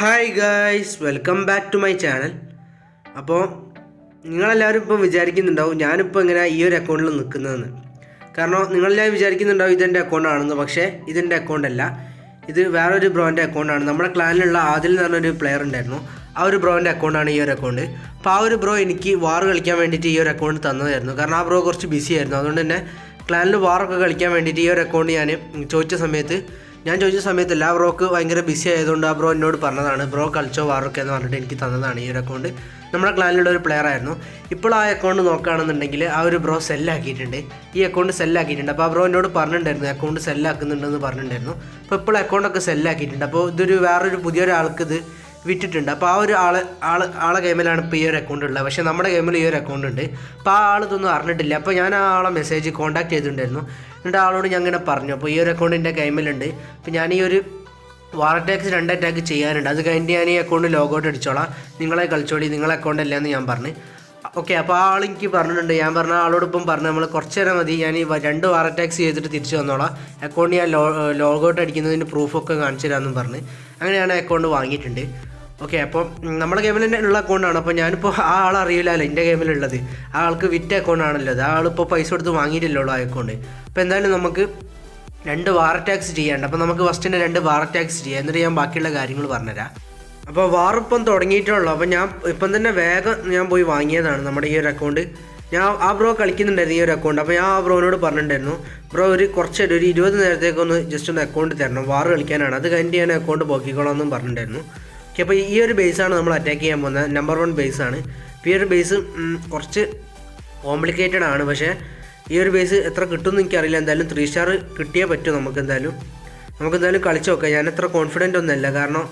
Hi guys welcome back to my channel അപ്പോൾ നിങ്ങളെല്ലാവരും ഇപ്പോൾ വിചാരിക്കുന്നുണ്ടാവും ഞാനിപ്പോൾ ഇങ്ങനെ ഈ ഒരു അക്കൗണ്ടിൽ നിൽക്കുന്നതെന്ന്. കാരണം നിങ്ങളെല്ലാവരും വിചാരിക്കുന്നുണ്ടാവും ഇതെന്റെ അക്കൗണ്ടാണെന്ന് പക്ഷേ ഇതെന്റെ അക്കൗണ്ടല്ല ഇത് വേറൊരു ബ്രോന്റെ അക്കൗണ്ടാണ് നമ്മുടെ ക്ലാനിലുള്ള ആദിൽ എന്ന് പറഞ്ഞൊരു പ്ലെയർ ഉണ്ടായിരുന്നു. ആ ഒരു ബ്രോന്റെ അക്കൗണ്ടാണ് ഈ ഒരു അക്കൗണ്ട് അപ്പോൾ ആ ഒരു ബ്രോ എനിക്ക് വാർ കളിക്കാൻ വേണ്ടിയിട്ട് ഈ ഒരു അക്കൗണ്ട് തന്നതായിരുന്നു. കാരണം ആ ബ്രോ കുറച്ച് ബിസി ആയിരുന്നു. അതുകൊണ്ട് തന്നെ ക്ലാനിൽ വാറൊക്കെ കളിക്കാൻ വേണ്ടിയിട്ട് ഈ ഒരു അക്കൗണ്ട് ഞാൻ ചോദിച്ച സമയത്ത് ഞാൻ ചോദിച്ച സമയത്തല്ല ബ്രോക്ക് ഭയങ്കര ബിസി ആയതുകൊണ്ട് ആ ബ്രോ എന്നോട് പറഞ്ഞതാണ് ബ്രോ കളിച്ചോ വാറൊക്കെ എന്ന് പറഞ്ഞിട്ട് എനിക്ക് തന്നതാണ് ഈ ഒരു അക്കൗണ്ട് നമ്മുടെ ക്ലാനിലുള്ള ഒരു പ്ലെയർ ആയിരുന്നു. ഇപ്പോൾ ആ അക്കൗണ്ട് നോക്കുകയാണെന്നുണ്ടെങ്കിൽ ആ ഒരു ബ്രോ സെല്ലാക്കിയിട്ടുണ്ട് ഈ അക്കൗണ്ട് സെല്ലാക്കിയിട്ടുണ്ട് അപ്പോൾ ആ ബ്രോ എന്നോട് പറഞ്ഞിട്ടുണ്ടായിരുന്നു അക്കൗണ്ട് സെല്ലാക്കുന്നുണ്ടെന്ന് പറഞ്ഞിട്ടുണ്ടായിരുന്നു. അപ്പോൾ ഇപ്പോൾ അക്കൗണ്ടൊക്കെ സെല്ലാക്കിയിട്ടുണ്ട് അപ്പോൾ ഇതൊരു വേറൊരു പുതിയൊരാൾക്ക് ഇത് വിറ്റിട്ടുണ്ട്. അപ്പോൾ ആ ഒരു ആൾ ആൾ ആളെ ഗെയിമിലാണ് ഇപ്പോൾ ഈ ഒരു അക്കൗണ്ട് ഉള്ളത്. പക്ഷേ നമ്മുടെ ഗെയിമിൽ ഈ ഒരു അക്കൗണ്ട് ഉണ്ട്. അപ്പോൾ ആ ആൾ ഇതൊന്നും അറിഞ്ഞിട്ടില്ല. അപ്പോൾ ഞാൻ ആ ആളെ മെസ്സേജ് കോൺടാക്ട് ചെയ്തിട്ടുണ്ടായിരുന്നു. എന്നിട്ട് ആളോട് ഞാൻ ഇങ്ങനെ പറഞ്ഞു അപ്പോൾ ഈ ഒരു അക്കൗണ്ട് എന്റെ കൈമിലുണ്ട്. അപ്പോൾ ഞാൻ ഈ ഒരു വാർ അറ്റാക്സ് രണ്ട് അറ്റാക്ക് ചെയ്യാനുണ്ട്. അത് കഴിഞ്ഞിട്ട് ഞാൻ ഈ അക്കൗണ്ട് ലോഗൗട്ട് അടിച്ചോളാം. നിങ്ങളെ കളിച്ചോളി നിങ്ങളെ അക്കൗണ്ട് അല്ല എന്ന് ഞാൻ പറഞ്ഞു. ഓക്കെ അപ്പോൾ ആ ആൾ എനിക്ക് പറഞ്ഞിട്ടുണ്ട്. ഞാൻ പറഞ്ഞ ആളോടൊപ്പം പറഞ്ഞു നമ്മൾ കുറച്ച് നേരം മതി. ഞാൻ ഈ രണ്ട് വാർ അറ്റാക്സ് ചെയ്തിട്ട് തിരിച്ചു വന്നോളാം. അക്കൗണ്ട് ഞാൻ ലോ ലോഗൗട്ട് അടിക്കുന്നതിന്റെ പ്രൂഫൊക്കെ കാണിച്ചു തരാമെന്നും പറഞ്ഞ്. അങ്ങനെയാണ് അക്കൗണ്ട് വാങ്ങിയിട്ടുണ്ട്. ഓക്കെ അപ്പം നമ്മുടെ ഗെയിമിൽ തന്നെ ഉള്ള അക്കൗണ്ടാണ് അപ്പോൾ ഞാനിപ്പോൾ ആ ആൾ അറിയില്ലല്ലോ എന്റെ ഗെയിമിലുള്ളത് ആ ആൾക്ക് വിറ്റ അക്കൗണ്ട് ആണല്ലോ അത്. ആളിപ്പോൾ പൈസ കൊടുത്ത് വാങ്ങിയിട്ടില്ലല്ലോ ആ അക്കൗണ്ട് അപ്പോൾ എന്തായാലും നമുക്ക് രണ്ട് വാർ അറ്റാക്സ് ചെയ്യാണ്ട് അപ്പോൾ നമുക്ക് ഫസ്റ്റ് തന്നെ രണ്ട് വാർ അറ്റാക്സ് ചെയ്യാം. എന്നിട്ട് ഞാൻ ബാക്കിയുള്ള കാര്യങ്ങൾ പറഞ്ഞുതരാം. അപ്പോൾ വാർ ഇപ്പം തുടങ്ങിയിട്ടുള്ളൂ. അപ്പോൾ ഞാൻ ഇപ്പം തന്നെ വേഗം ഞാൻ പോയി വാങ്ങിയതാണ് നമ്മുടെ ഈ ഒരു അക്കൗണ്ട് ഞാൻ ആ ബ്രോ കളിക്കുന്നുണ്ടായിരുന്നു ഈ ഒരു അക്കൗണ്ട് അപ്പോൾ ഞാൻ ആ ബ്രോനോട് പറഞ്ഞിട്ടുണ്ടായിരുന്നു ബ്രോ ഒരു കുറച്ച് ഒരു ഇരുപത് നേരത്തേക്കൊന്ന് ജസ്റ്റ് ഒന്ന് അക്കൗണ്ട് തരണം. വാർ കളിക്കാനാണ്. അത് കഴിഞ്ഞിട്ട് ഞാൻ അക്കൗണ്ട് പോക്കിക്കോളാം എന്നും പറഞ്ഞിട്ടുണ്ടായിരുന്നു. ഓക്കെ അപ്പോൾ ഈ ഒരു ബേസാണ് നമ്മൾ അറ്റാക്ക് ചെയ്യാൻ പോകുന്നത്. നമ്പർ വൺ ബേസാണ് ഇപ്പോൾ ഈ ഒരു ബേസ് കുറച്ച് കോംപ്ലിക്കേറ്റഡ് ആണ്. പക്ഷേ ഈ ഒരു ബേസ് എത്ര കിട്ടുമെന്ന് എനിക്കറിയില്ല. എന്തായാലും ത്രീ സ്റ്റാർ കിട്ടിയേ പറ്റൂ നമുക്ക് എന്തായാലും. നമുക്ക് എന്തായാലും കളിച്ച് നോക്കാം. ഞാൻ അത്ര കോൺഫിഡന്റ് ഒന്നുമല്ല കാരണം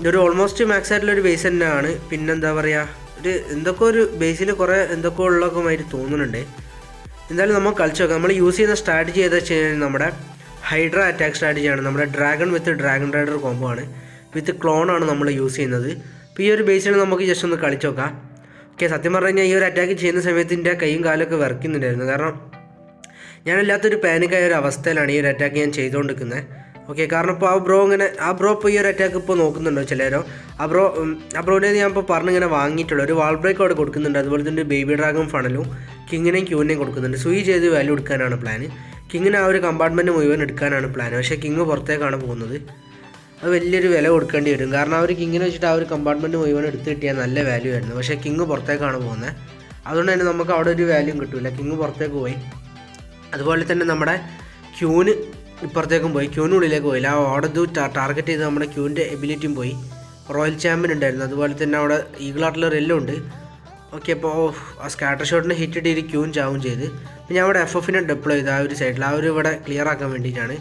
ഇതൊരു ഓൾമോസ്റ്റ് മാക്സ് ആയിട്ടുള്ള ഒരു ബേസ് തന്നെയാണ്. പിന്നെന്താ പറയുക ഒരു എന്തൊക്കെ ഒരു ബേസിൽ കുറേ എന്തൊക്കെ ഉള്ളതൊക്കെ തോന്നുന്നുണ്ട്. എന്തായാലും നമ്മൾ കളിച്ച് നോക്കാം. നമ്മൾ യൂസ് ചെയ്യുന്ന സ്ട്രാറ്റജി ഏതാ വെച്ച് കഴിഞ്ഞാൽ നമ്മുടെ ഹൈഡ്ര അറ്റാക്ക് സ്ട്രാറ്റജിയാണ് നമ്മുടെ dragon with dragon rider combo ആണ്. വിത്ത് ക്ലോൺ ആണ് നമ്മൾ യൂസ് ചെയ്യുന്നത്. അപ്പോൾ ഈ ഒരു ബേസിൽ നമുക്ക് ജസ്റ്റ് ഒന്ന് കളിച്ച് നോക്കാം. ഓക്കെ സത്യം പറഞ്ഞു കഴിഞ്ഞാൽ ഈ ഒരു അറ്റാക്ക് ചെയ്യുന്ന സമയത്ത് എന്റെ കൈയും കാലൊക്കെ വിറയ്ക്കുന്നുണ്ടായിരുന്നു കാരണം ഞാനല്ലാത്തൊരു പാനിക്കായ ഒരു അവസ്ഥയിലാണ് ഈ ഒരു അറ്റാക്ക് ഞാൻ ചെയ്തുകൊണ്ടിരിക്കുന്നത് ഓക്കെ കാരണം ഇപ്പോൾ ആ ബ്രോ ഇങ്ങനെ ആ ബ്രോ ഇപ്പോൾ ഈ ഒരു അറ്റാക്ക് ഇപ്പോൾ നോക്കുന്നുണ്ടോ ചിലരോ? ആ ബ്രോ ആ ബ്രോനെ ഞാൻ ഇപ്പോൾ പറഞ്ഞിങ്ങനെ വാങ്ങിയിട്ടുള്ളൂ. ഒരു വാൾ ബ്രേക്ക് അവിടെ കൊടുക്കുന്നുണ്ട്. അതുപോലെ തന്നെ ബേബി ഡ്രാഗൺ ഫണലും കിങ്ങിനെയും ക്യൂവിനെയും കൊടുക്കുന്നുണ്ട്. സൂയി ചെയ്ത് വാല്യൂ എടുക്കാനാണ് പ്ലാൻ കിങ്ങിന് ആ ഒരു കമ്പാർട്ട്മെന്റ് മുഴുവൻ എടുക്കാനാണ് പ്ലാൻ പക്ഷേ കിങ് പുറത്തേക്കാണ് പോകുന്നത്. അത് വലിയൊരു വില കൊടുക്കേണ്ടി വരും. കാരണം ആ ഒരു കിങ്ങിനെ വെച്ചിട്ട് ആ ഒരു കമ്പാർട്ട്മെന്റ് മുഴുവൻ എടുത്ത് കിട്ടിയാൽ നല്ല വാല്യൂ ആയിരുന്നു. പക്ഷേ കിങ് പുറത്തേക്കാണ് പോകുന്നത് അതുകൊണ്ട് തന്നെ നമുക്ക് അവിടെ ഒരു വാല്യൂ കിട്ടില്ല കിങ് പുറത്തേക്ക് പോയി. അതുപോലെ തന്നെ നമ്മുടെ ക്യൂന് ഇപ്പുറത്തേക്കും പോയി. ക്യൂനുള്ളിലേക്ക് പോയില്ല. ആ ഓർഡർ ടാർഗറ്റ് ചെയ്ത് നമ്മുടെ ക്യൂവിന്റെ എബിലിറ്റിയും പോയി. റോയൽ ചാമ്പ്യൻ ഉണ്ടായിരുന്നു. അതുപോലെ തന്നെ അവിടെ ഈഗിൾ ആർട്ടിലർ എല്ലാം ഉണ്ട്. ഓക്കെ അപ്പോൾ ആ സ്കാറ്റർ ഷോട്ടിന് ഹിറ്റ് ഇട്ടിട്ട് ക്യൂൻ ചാവും ചെയ്ത്. ഞാൻ അവിടെ എഫ് എഫിനെ ഡെപ്ലോ ചെയ്ത് ആ ഒരു സൈഡിൽ ആ ഒരു ഇവിടെ ക്ലിയർ ആക്കാൻ വേണ്ടിയിട്ടാണ്.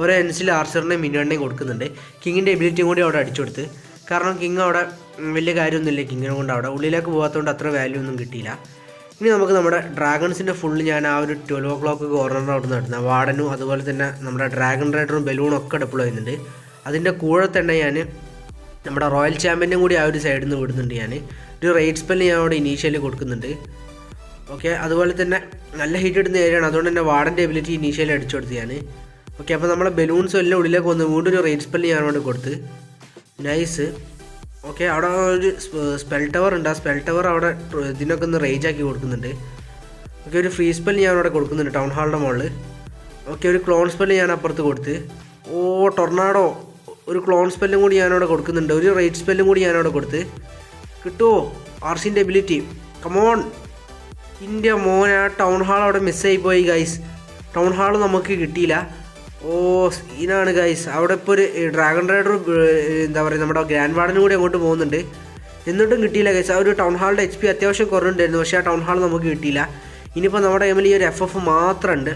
ഓരോ എൻസിൽ ആർച്ചറിനെയും മിനിയണിനെയും കൊടുക്കുന്നുണ്ട്. കിങ്ങിന്റെ എബിലിറ്റിയും കൂടി അവിടെ അടിച്ചു കൊടുത്ത്. കാരണം കിങ് അവിടെ വലിയ കാര്യമൊന്നുമില്ല കിങ്ങിനെ കൊണ്ട് അവിടെ. ഉള്ളിലേക്ക് പോകാത്തതുകൊണ്ട് അത്ര വാല്യൂ ഒന്നും കിട്ടിയില്ല. ഇനി നമുക്ക് നമ്മുടെ ഡ്രാഗൺസിന്റെ ഫുള്ള് ഞാൻ ആ ഒരു ട്വൽവ് ഓ ക്ലോക്ക് കോർണറിന് അവിടെ നടന്ന വാർഡനും അതുപോലെ തന്നെ നമ്മുടെ ഡ്രാഗൺ റൈഡറും ബലൂണും ഒക്കെ ഡെപ്ലോയ് ചെയ്യുന്നുണ്ട്. അതിന്റെ കൂടെ തന്നെ ഞാൻ നമ്മുടെ റോയൽ ചാമ്പ്യനും കൂടി ആ ഒരു സൈഡിൽ നിന്ന് വിടുന്നുണ്ട് ഞാൻ ഒരു റേറ്റ് സ്പെല്ല് ഞാൻ അവിടെ ഇനീഷ്യലി കൊടുക്കുന്നുണ്ട്. ഓക്കെ അതുപോലെ തന്നെ നല്ല ഹിറ്റ് ഇടുന്ന ഏരിയയാണ് അതുകൊണ്ട് തന്നെ വാർഡന്റെ എബിലിറ്റി ഇനീഷ്യലി അടിച്ചു കൊടുത്ത് ഞാൻ ഓക്കെ അപ്പോൾ നമ്മളെ ബലൂൺസ് എല്ലാം ഉള്ളിലേക്ക് വന്ന് വീണ്ടും ഒരു റേറ്റ് സ്പെല്ല് ഞാൻ അവിടെ കൊടുത്ത്. നൈസ് ഓക്കെ അവിടെ ഒരു സ്പെൽ ടവർ ഉണ്ട്. ആ സ്പെൽ ടവർ അവിടെ ഇതിനൊക്കെ ഒന്ന് റേജ് ആക്കി കൊടുക്കുന്നുണ്ട്. ഓക്കെ ഒരു ഫ്രീ സ്പെല്ല് ഞാൻ അവിടെ കൊടുക്കുന്നുണ്ട് ടൗൺ ഹാളിന്റെ മുകളിൽ ഓക്കെ ഒരു ക്ലോൺ സ്പെല്ല് ഞാൻ അപ്പുറത്ത് കൊടുത്ത്. ഓ ടൊർണാഡോ ഒരു ക്ലോൺ സ്പെല്ലും കൂടി ഞാനവിടെ കൊടുക്കുന്നുണ്ട്. ഒരു റേറ്റ് സ്പെല്ലും കൂടി ഞാനവിടെ കൊടുത്ത്. കിട്ടുമോ ആർസിന്റെ എബിലിറ്റി കമോൺ ഇന്ത്യ മോൻ ആ ടൗൺ ഹാൾ അവിടെ മിസ്സായി പോയി ഗൈസ് ടൗൺ ഹാൾ നമുക്ക് കിട്ടിയില്ല. ഓ സീനാണ് ഗൈസ് അവിടെ ഇപ്പോൾ ഒരു ഡ്രാഗൺ റൈഡർ എന്താ പറയുക നമ്മുടെ ഗ്രാൻഡ് വാർഡനും കൂടി അങ്ങോട്ട് പോകുന്നുണ്ട്. എന്നിട്ടും കിട്ടിയില്ല ഗൈസ് ആ ഒരു ടൗൺ ഹാളിന്റെ എച്ച് പി അത്യാവശ്യം കുറവുണ്ടായിരുന്നു പക്ഷേ ആ ടൗൺ ഹാൾ നമുക്ക് കിട്ടിയില്ല. ഇനിയിപ്പോൾ നമ്മുടെ എമ്മിൽ ഈ ഒരു എഫ് എഫ് മാത്രമുണ്ട്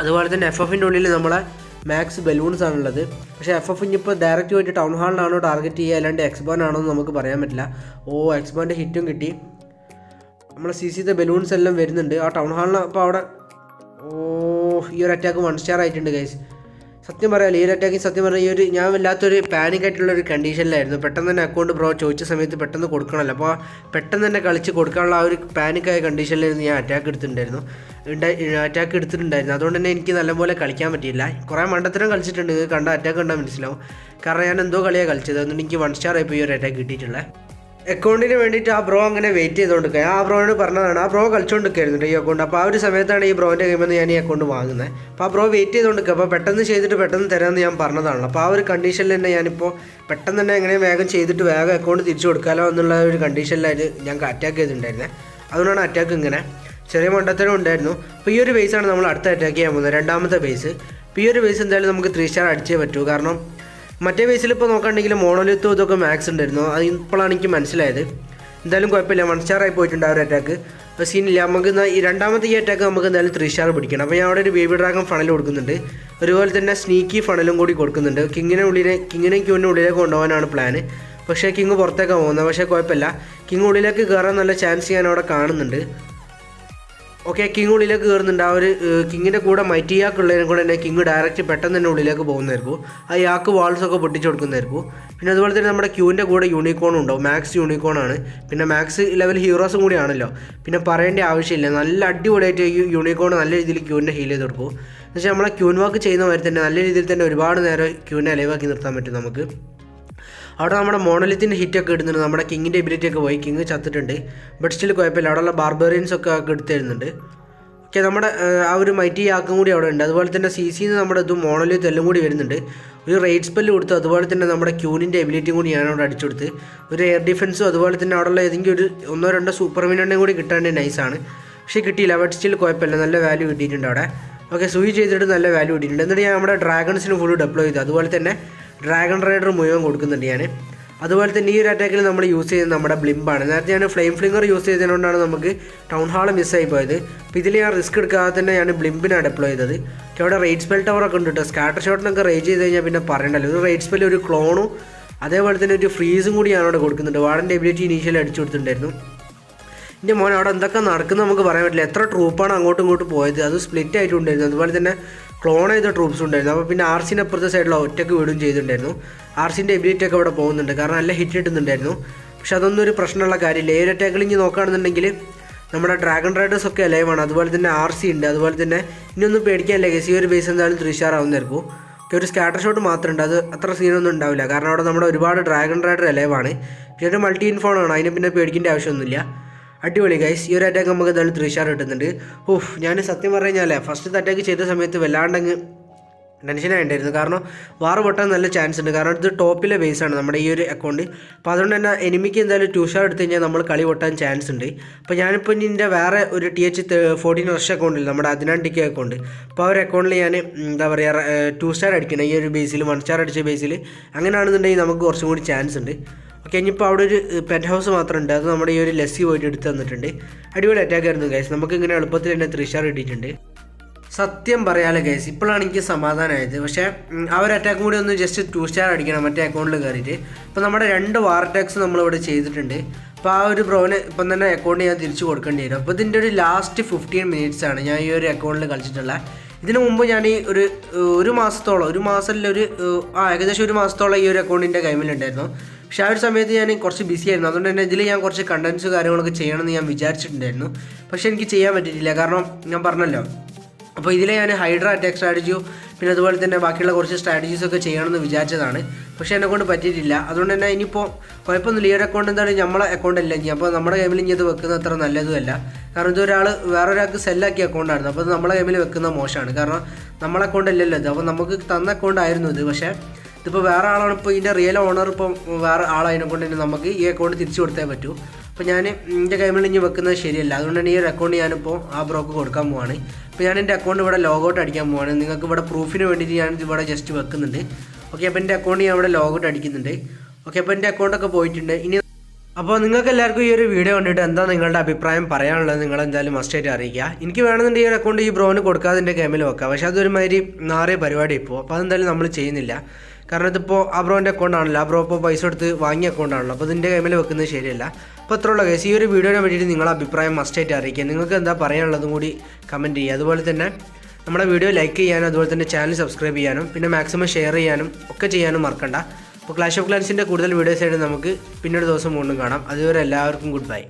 അതുപോലെ തന്നെ എഫ് എഫിന്റെ ഉള്ളിൽ നമ്മളെ മാക്സ് ബലൂൺസ് ആണുള്ളത്. പക്ഷേ എഫ് എഫ് ഇനിയിപ്പോൾ ഡയറക്റ്റ് പോയിട്ട് ടൗൺ ഹാളിലാണോ ടാർഗറ്റ് ചെയ്യുക അല്ലാണ്ട് എക്സ്ബോൺ ആണോ എന്ന് നമുക്ക് പറയാൻ പറ്റില്ല. ഓ എക്സ്ബോന്റെ ഹിറ്റും കിട്ടി. നമ്മളെ സി സിത്തെ ബലൂൺസ് എല്ലാം വരുന്നുണ്ട്. ആ ടൗൺ ഹാളിൽ അപ്പോൾ അവിടെ ഓ ഈ ഒരു അറ്റാക്ക് വൺ സ്റ്റാർ ആയിട്ടുണ്ട് ഗൈസ് സത്യം പറയാമല്ലോ ഈ ഒരു അറ്റാക്കിങ് സത്യം പറഞ്ഞാൽ ഈ ഒരു ഞാൻ വല്ലാത്തൊരു പാനിക് ആയിട്ടുള്ള ഒരു കണ്ടീഷനിലായിരുന്നു പെട്ടെന്ന് തന്നെ അക്കൗണ്ട് ബ്രോ ചോദിച്ച സമയത്ത് പെട്ടെന്ന് കൊടുക്കണമല്ലോ അപ്പോൾ പെട്ടെന്ന് തന്നെ കളിച്ച് കൊടുക്കാനുള്ള ആ ഒരു പാനിക്കായ കണ്ടീഷനിലായിരുന്നു ഞാൻ അറ്റാക്ക് എടുത്തിട്ടുണ്ടായിരുന്നു. അറ്റാക്ക് എടുത്തിട്ടുണ്ടായിരുന്നു. അതുകൊണ്ട് തന്നെ എനിക്ക് നല്ലപോലെ കളിക്കാൻ പറ്റിയില്ല. കുറേ മണ്ടത്തരം കളിച്ചിട്ടുണ്ട്. കണ്ട അറ്റാക്ക് കണ്ടാൽ മനസ്സിലാവും. കാരണം ഞാൻ എന്തോ കളിയാണ് കളിച്ചത്. അതുകൊണ്ട് എനിക്ക് വൺ സ്റ്റാർ ആയിപ്പോൾ ഈ ഒരു അറ്റാക്ക് കിട്ടിയിട്ടുള്ളത് അക്കൗണ്ടിന് വേണ്ടിയിട്ട് ആ ബ്രോ അങ്ങനെ വെയിറ്റ് ചെയ്തുകൊണ്ടിരിക്കുക ആ ബ്രോയോട് പറഞ്ഞതാണ് ആ ബ്രോ കളിച്ചുകൊണ്ടിരിക്കുകയായിരുന്നു ഈ അക്കൗണ്ട് അപ്പോൾ ആ ഒരു സമയത്താണ് ഈ ബ്രോന്റെ കയ്യിൽ നിന്ന് ഞാൻ ഈ അക്കൗണ്ട് വാങ്ങുന്നത് അപ്പോൾ ആ ബ്രോ വെയിറ്റ് ചെയ്തുകൊണ്ടിരിക്കുക അപ്പോൾ പെട്ടെന്ന് ചെയ്തിട്ട് പെട്ടെന്ന് തരാമെന്ന് ഞാൻ പറഞ്ഞതാണല്ലോ അപ്പോൾ ആ ഒരു കണ്ടീഷനിൽ തന്നെ ഞാനിപ്പോൾ പെട്ടെന്ന് തന്നെ എങ്ങനെ വേഗം ചെയ്തിട്ട് വേഗം അക്കൗണ്ട് തിരിച്ചു കൊടുക്കാമല്ലോ എന്നുള്ള ഒരു കണ്ടീഷനിലായിട്ട് ഞാൻ അറ്റാക്ക് ചെയ്തിട്ടുണ്ടായിരുന്നത് അതുകൊണ്ടാണ് അറ്റാക്ക് ഇങ്ങനെ. ചെറിയ മണ്ടത്തരം ഉണ്ടായിരുന്നു. അപ്പോൾ ഈ ഒരു ബേസാണ് നമ്മൾ അടുത്ത അറ്റാക്ക് ചെയ്യാൻ പോകുന്നത്. രണ്ടാമത്തെ ബേസ് അപ്പോൾ ഈ ഒരു ബേസ് എന്തായാലും നമുക്ക് ത്രീ സ്റ്റാർ അടിച്ചേ പറ്റൂ. കാരണം മറ്റേ ബേസിൽ ഇപ്പോൾ നോക്കുകയാണെങ്കിൽ മോണോലിത്തും ഇതൊക്കെ മാക്സ് ഉണ്ടായിരുന്നു. അത് ഇപ്പോഴാണ് എനിക്ക് മനസ്സിലായത്. എന്തായാലും കുഴപ്പമില്ല. വൺ സ്റ്റാർ ആയി പോയിട്ടുണ്ട് ആ ഒരു അറ്റാക്ക് അപ്പോൾ സീനില്ല നമുക്ക് ഈ രണ്ടാമത്തെ ഈ അറ്റാക്ക് നമുക്ക് എന്തായാലും ത്രീ സ്റ്റാർ പിടിക്കണം. അപ്പോൾ ഞാൻ അവിടെ ഒരു ബേബി ഡ്രാഗൺ ഫണൽ കൊടുക്കുന്നുണ്ട്. അതുപോലെ തന്നെ സ്നീക്കി ഫണലും കൂടി കൊടുക്കുന്നുണ്ട്. കിങ്ങിനെ ഉള്ളിലെ കിങ്ങിനെ ക്യൂവിന്റെ ഉള്ളിലേക്ക് കൊണ്ടുപോകാനാണ് പ്ലാന് പക്ഷേ കിങ് പുറത്തേക്കാണ് പോകുന്നത്. പക്ഷേ കുഴപ്പമില്ല. കിങ് ഉള്ളിലേക്ക് കയറാൻ നല്ല ചാൻസ് ഞാൻ അവിടെ കാണുന്നുണ്ട്. ഓക്കെ കിങ് ഉള്ളിലേക്ക് കയറുന്നുണ്ട് ആ ഒരു കിങ്ങിന്റെ കൂടെ മൈറ്റിയാക്കുള്ളതിനെ കൂടെ തന്നെ കിങ് ഡയറക്റ്റ് പെട്ടെന്ന് തന്നെ ഉള്ളിലേക്ക് പോകുന്നതായിരിക്കും. ആ യാക്ക് വാൾസൊക്കെ പൊട്ടിച്ച് കൊടുക്കുന്നതായിരിക്കും. പിന്നെ അതുപോലെ തന്നെ നമ്മുടെ ക്യൂവിന്റെ കൂടെ യൂണിക്കോൺ ഉണ്ടാവും. മാക്സ് യൂണിക്കോൺ ആണ്. പിന്നെ മാക്സ് ലെവൽ ഹീറോസും കൂടിയാണല്ലോ പിന്നെ പറയേണ്ട ആവശ്യമില്ല. നല്ല അടിപൊളിയായിട്ട് യൂണിക്കോൺ നല്ല രീതിയിൽ ക്യൂവിന്റെ ഹീൽ ചെയ്ത് കൊടുക്കും. എന്നുവെച്ചാൽ നമ്മളെ ക്യൂൻ വാക്ക് ചെയ്യുന്ന മാതിരി തന്നെ നല്ല രീതിയിൽ തന്നെ ഒരുപാട് നേരം ക്യൂവിനെ അലൈവാക്കി നിർത്താൻ പറ്റും നമുക്ക്. അവിടെ നമ്മുടെ മോണലിത്തിന്റെ ഹിറ്റൊക്കെ ഇടുന്നുണ്ട്. നമ്മുടെ കിങ്ങിന്റെ എബിലിറ്റി ഒക്കെ പോയി. കിങ് ചത്തിട്ടുണ്ട്. ബട്ട് സ്റ്റിൽ കുഴപ്പമില്ല. അവിടെയുള്ള ബാർബറിയൻസ് ഒക്കെ ഒക്കെ എടുത്ത് തരുന്നുണ്ട് ഓക്കെ നമ്മുടെ ആ ഒരു മൈറ്റി ആക്കും കൂടി അവിടെ ഉണ്ട്. അതുപോലെ തന്നെ സി സിന്ന് നമ്മുടെ ഇതും മോണലിത്ത് എല്ലാം കൂടി വരുന്നുണ്ട്. ഒരു റേറ്റ് സ്പെല്ല് കൊടുത്തു. അതുപോലെ തന്നെ നമ്മുടെ ക്യൂനിന്റെ എബിലിറ്റിയും കൂടി ഞാൻ അവിടെ അടിച്ചു കൊടുത്ത്. ഒരു എയർ ഡിഫൻസും അതുപോലെ തന്നെ അവിടെയുള്ള ഏതെങ്കിലും ഒരു ഒന്നോ രണ്ടോ സൂപ്പർ മിനുണ്ടെങ്കിൽ കൂടി കിട്ടാണ്ട് നൈസാണ് പക്ഷേ കിട്ടിയില്ല. ബട്ട് സ്റ്റിൽ കുഴപ്പമില്ല. നല്ല വാല്യൂ കിട്ടിയിട്ടുണ്ട് അവിടെ. ഓക്കെ സൂയി ചെയ്തിട്ട് നല്ല വാല്യൂ കിട്ടിയിട്ടുണ്ട്. എന്നിട്ട് ഞാൻ നമ്മുടെ ഡ്രാഗൺസിന് ഫുൾ ഡെപ്ലോയ് ചെയ്തു. അതുപോലെ തന്നെ ഡ്രാഗൺ റൈഡർ മുഴുവൻ കൊടുക്കുന്നുണ്ട് ഞാൻ അതുപോലെ തന്നെ ഈ ഒരു അറ്റാക്കിൽ നമ്മൾ യൂസ് ചെയ്യുന്നത് നമ്മുടെ ബ്ലിമ്പാണ് നേരത്തെ ഞാൻ ഫ്ലെയിം ഫ്ലിംഗർ യൂസ് ചെയ്തതുകൊണ്ടാണ് നമുക്ക് ടൗൺ ഹാൾ മിസ്സായി പോയത്. അപ്പോൾ ഇതിൽ ഞാൻ റിസ്ക് എടുക്കാതെ തന്നെ ഞാൻ ബ്ലിമ്പിനാണ് ഡെപ്ലോയ് ചെയ്തത്. അവിടെ റേറ്റ് സ്പെൽ ടവർ ഒക്കെ ഉണ്ട് കേട്ടോ. സ്കാറ്റർ ഷോട്ടിനൊക്കെ റേറ്റ് ചെയ്ത് കഴിഞ്ഞാൽ പിന്നെ പറയണ്ടല്ലോ. ഒരു റേറ്റ് സ്പെൽ ഒരു ക്ലോണും അതേപോലെ തന്നെ ഒരു ഫ്രീസും കൂടി ഞാൻ അവിടെ കൊടുക്കുന്നുണ്ട്. വാർഡന്റെ എബിലിറ്റി ഇനീഷ്യൽ അടിച്ചു കൊടുത്തിട്ടുണ്ടായിരുന്നു. എന്റെ മോൻ അവിടെ എന്തൊക്കെ നടക്കുന്ന നമുക്ക് പറയാൻ പറ്റില്ല. എത്ര ട്രൂപ്പാണ് അങ്ങോട്ടും ഇങ്ങോട്ടും പോയത്. അത് സ്പ്ലിറ്റ് ആയിട്ടുണ്ടായിരുന്നു. അതുപോലെ തന്നെ ക്ലോൺ ചെയ്ത ട്രൂപ്സ് ഉണ്ടായിരുന്നു. അപ്പോൾ പിന്നെ ആർ സിന്റെ അപ്പുറത്തെ സൈഡിൽ ഒറ്റയ്ക്ക് വീടും ചെയ്തിട്ടുണ്ടായിരുന്നു. ആർ സിന്റെ എബിലിറ്റി ഒക്കെ അവിടെ പോകുന്നുണ്ട്. കാരണം നല്ല ഹിറ്റ് കിട്ടുന്നുണ്ടായിരുന്നു. പക്ഷെ അതൊന്നും ഒരു പ്രശ്നമുള്ള കാര്യമില്ല. ഏത് അറ്റാക്കിളിഞ്ഞ് നോക്കുകയാണെന്നുണ്ടെങ്കിൽ നമ്മുടെ ഡ്രാഗൺ റൈഡേഴ്സ് ഒക്കെ അലൈവാണ് അതുപോലെ തന്നെ ആർ സി ഉണ്ട്. അതുപോലെ തന്നെ ഇനിയൊന്നും പേടിക്കാൻ ലെഗസി ഒരു ബേസ് എന്തായാലും ഒക്കെ ഒരു സ്കാറ്റർ ഷോട്ട് മാത്രമുണ്ട്. അത് അത്ര സീനൊന്നും ഉണ്ടാവില്ല. കാരണം അവിടെ നമ്മുടെ ഒരുപാട് ഡ്രാഗൺ റൈഡർ അലൈവാണ് പിന്നെ ഒരു മൾട്ടി ഇൻഫോണാണ് അതിനെ പിന്നെ പേടിക്കേണ്ട ആവശ്യമൊന്നുമില്ല. അടിപൊളി ഗൈസ് ഈ ഒരു അറ്റാക്ക് നമുക്ക് എന്തായാലും ത്രീ സ്റ്റാർ കിട്ടുന്നുണ്ട്. ഓഹ് ഞാൻ സത്യം പറഞ്ഞു കഴിഞ്ഞാൽ ഫസ്റ്റത്തെ അറ്റാക്ക് ചെയ്ത സമയത്ത് വല്ലാണ്ടങ്ങ് ടെൻഷനായിട്ടുണ്ടായിരുന്നു കാരണം വാറ് പൊട്ടാൻ നല്ല ചാൻസ് ഉണ്ട്. കാരണം ഇത് ടോപ്പിലെ ബേസ് ആണ് നമ്മുടെ ഈ ഒരു അക്കൗണ്ട് അപ്പോൾ അതുകൊണ്ട് തന്നെ എനിമിക്ക് എന്തായാലും ടു സ്റ്റാർ എടുത്തു കഴിഞ്ഞാൽ നമ്മൾ കളി പൊട്ടാൻ ചാൻസ് ഉണ്ട്. അപ്പോൾ ഞാനിപ്പോൾ ഇതിന്റെ വേറെ ഒരു ടി എച്ച് ഫോർട്ടീൻ വർഷ അക്കൗണ്ടിൽ നമ്മുടെ അതിനാണ്ടിക്ക് അക്കൗണ്ട് അപ്പോൾ ആ ഒരു അക്കൗണ്ടിൽ ഞാൻ എന്താ പറയുക ടു സ്റ്റാർ അടിക്കണം. ഈ ഒരു ബേസിൽ വൺ സ്റ്റാർ അടിച്ച ബേസിൽ അങ്ങനെയാണെന്നുണ്ടെങ്കിൽ നമുക്ക് കുറച്ചും കൂടി ചാൻസ് ഉണ്ട്. ഓക്കെ ഇനിയിപ്പോൾ അവിടെ ഒരു പെറ്റ് ഹൗസ് മാത്രമുണ്ട്. അത് നമ്മുടെ ഈ ഒരു ലസ്സി പോയിട്ട് എടുത്ത് തന്നിട്ടുണ്ട്. അടിപൊളി അറ്റാക്ക് ആയിരുന്നു ഗൈസ് നമുക്ക് ഇങ്ങനെ എളുപ്പത്തിൽ തന്നെ ത്രീ സ്റ്റാർ കിട്ടിയിട്ടുണ്ട്. സത്യം പറയാലോ ഗൈസ് ഇപ്പോഴാണ് എനിക്ക് സമാധാനമായത്. പക്ഷേ ആ ഒരു അറ്റാക്ക് കൂടി ഒന്ന് ജസ്റ്റ് ടു സ്റ്റാർ അടിക്കണം മറ്റേ അക്കൗണ്ടിൽ കയറിയിട്ട് അപ്പോൾ നമ്മുടെ രണ്ട് വാർ അറ്റാക്സ് നമ്മളിവിടെ ചെയ്തിട്ടുണ്ട്. അപ്പോൾ ആ ഒരു ബ്രോന് ഇപ്പം തന്നെ അക്കൗണ്ട് ഞാൻ തിരിച്ചു കൊടുക്കേണ്ടി വരും. അപ്പോൾ ഇതിന്റെ ഒരു ലാസ്റ്റ് ഫിഫ്റ്റീൻ മിനിറ്റ്സ് ആണ് ഞാൻ ഈ ഒരു അക്കൗണ്ടിൽ കളിച്ചിട്ടുള്ള ഇതിനു മുമ്പ് ഞാൻ ഈ ഒരു ഒരു മാസത്തോളം ഒരു മാസത്തിലൊരു ആ ഏകദേശം ഒരു മാസത്തോളം ഈ ഒരു അക്കൗണ്ടിന്റെ കൈമിലുണ്ടായിരുന്നു. പക്ഷേ ആ ഒരു സമയത്ത് ഞാൻ കുറച്ച് ബിസി ആയിരുന്നു. അതുകൊണ്ട് തന്നെ ഇതിൽ ഞാൻ കുറച്ച് കണ്ടൻസ് കാര്യങ്ങളൊക്കെ ചെയ്യണമെന്ന് ഞാൻ വിചാരിച്ചിട്ടുണ്ടായിരുന്നു. പക്ഷേ എനിക്ക് ചെയ്യാൻ പറ്റിയിട്ടില്ല. കാരണം ഞാൻ പറഞ്ഞല്ലോ. അപ്പോൾ ഇതിൽ ഞാൻ ഹൈഡ്ര അറ്റാക്ക് സ്ട്രാറ്റജിയോ പിന്നെ അതുപോലെ തന്നെ ബാക്കിയുള്ള കുറച്ച് സ്ട്രാറ്റജീസൊക്കെ ചെയ്യണമെന്ന് വിചാരിച്ചതാണ്. പക്ഷേ എന്നെ കൊണ്ട് പറ്റിയിട്ടില്ല. അതുകൊണ്ട് തന്നെ ഇനിയിപ്പോൾ കുഴപ്പമൊന്നുമില്ല. ഈ ഒരു അക്കൗണ്ട് എന്താണ് നമ്മളെ അക്കൗണ്ട് അല്ല ഇനി. അപ്പോൾ നമ്മുടെ ഗെയിമിൽ ഇനി ഇത് വെക്കുന്നത് അത്ര നല്ലതുമല്ല. കാരണം ഇതൊരാൾ വേറൊരാൾക്ക് സെല്ലാക്കിയ അക്കൗണ്ടായിരുന്നു അപ്പോൾ അത് നമ്മളെ ഗെയിമിൽ വെക്കുന്ന മോശമാണ്. കാരണം നമ്മളെ അക്കൗണ്ട് അല്ലല്ലോ ഇത്. അപ്പോൾ നമുക്ക് തന്ന അക്കൗണ്ട് ആയിരുന്നു ഇത്. പക്ഷേ ഇതിപ്പോൾ വേറെ ആളാണ് ഇപ്പോൾ ഇതിന്റെ റിയൽ ഓണർ ഇപ്പം വേറെ ആളായതിനെ കൊണ്ട് തന്നെ നമുക്ക് ഈ അക്കൗണ്ട് തിരിച്ചു കൊടുത്തേ പറ്റൂ. അപ്പോൾ ഞാൻ എന്റെ കൈമിൽ ഇനി വെക്കുന്നത് ശരിയല്ല. അതുകൊണ്ട് തന്നെ ഈ ഒരു അക്കൗണ്ട് ഞാനിപ്പോൾ ആ ബ്രോക്ക് കൊടുക്കാൻ പോവാണ്. അപ്പോൾ ഞാൻ എന്റെ അക്കൗണ്ട് ഇവിടെ ലോഗൗട്ട് അടിക്കാൻ പോവാണ്. നിങ്ങൾക്ക് ഇവിടെ പ്രൂഫിന് വേണ്ടിയിട്ട് ഞാൻ ഇവിടെ ജസ്റ്റ് വെക്കുന്നുണ്ട്. ഓക്കെ അപ്പോൾ എന്റെ അക്കൗണ്ട് ഞാൻ ഇവിടെ ലോഗൗട്ട് അടിക്കുന്നുണ്ട്. ഓക്കെ അപ്പോൾ എന്റെ അക്കൗണ്ടൊക്കെ പോയിട്ടുണ്ട്. ഇനി അപ്പോൾ നിങ്ങൾക്ക് എല്ലാവർക്കും ഈ ഒരു വീഡിയോ കണ്ടിട്ട് എന്താ നിങ്ങളുടെ അഭിപ്രായം പറയാനുള്ളത് നിങ്ങൾ എന്തായാലും മസ്റ്റായിട്ട് അറിയിക്കുക. എനിക്ക് വേണമെന്നുണ്ടെങ്കിൽ ഈ ഒരു അക്കൗണ്ട് ഈ ബ്രോന് കൊടുക്കാതെ എന്റെ ഗെയിമിൽ വെക്കാം. പക്ഷേ അതൊരുമാതിരി നാറിയ പരിപാടി ഇപ്പോൾ അപ്പോൾ അതെന്തായാലും നമ്മൾ ചെയ്യുന്നില്ല. കാരണം ഇതിപ്പോൾ അബ്രോന്റെ അക്കൗണ്ടാണല്ലോ അക്കൗണ്ട് ആണല്ലോ. ആ ബ്രോ ഇപ്പോൾ പൈസ കൊടുത്ത് വാങ്ങിയ അക്കൗണ്ട് ആണല്ലോ. അപ്പോൾ ഇതിന്റെ കൈമിൽ വെക്കുന്നത് ശരിയല്ല. അപ്പോൾ അത്രയുള്ള കേസ് ഈ ഒരു വീഡിയോനെ പറ്റിയിട്ട് നിങ്ങളുടെ അഭിപ്രായം മസ്റ്റായിട്ട് അറിയിക്കുക. നിങ്ങൾക്ക് എന്താ പറയാനുള്ളതും കൂടി കമന്റ് ചെയ്യുക. അതുപോലെ തന്നെ നമ്മുടെ വീഡിയോ ലൈക്ക് ചെയ്യാനും അതുപോലെ തന്നെ ചാനൽ സബ്സ്ക്രൈബ് ചെയ്യാനും പിന്നെ മാക്സിമം ഷെയർ ചെയ്യാനും ഒക്കെ ചെയ്യാനും മറക്കണ്ട. അപ്പോൾ ക്ലാഷ് ഓഫ് ക്ലാൻസിന്റെ കൂടുതൽ വീഡിയോസ് ആയിട്ട് നമുക്ക് പിന്നൊരു ദിവസം വീണ്ടും കാണാം. അതുവരെ എല്ലാവർക്കും ഗുഡ് ബൈ